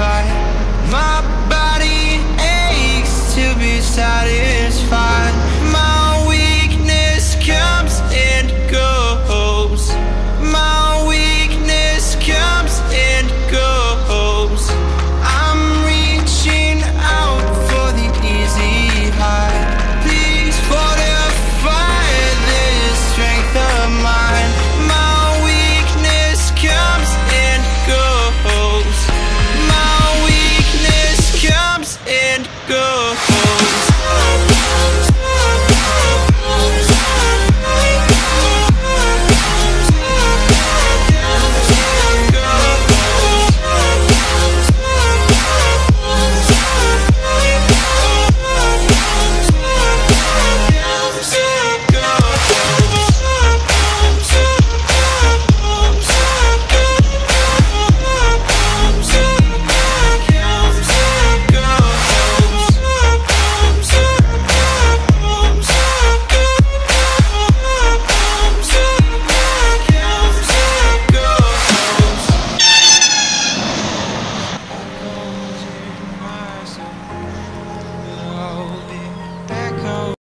fight. My body aches to be satisfied.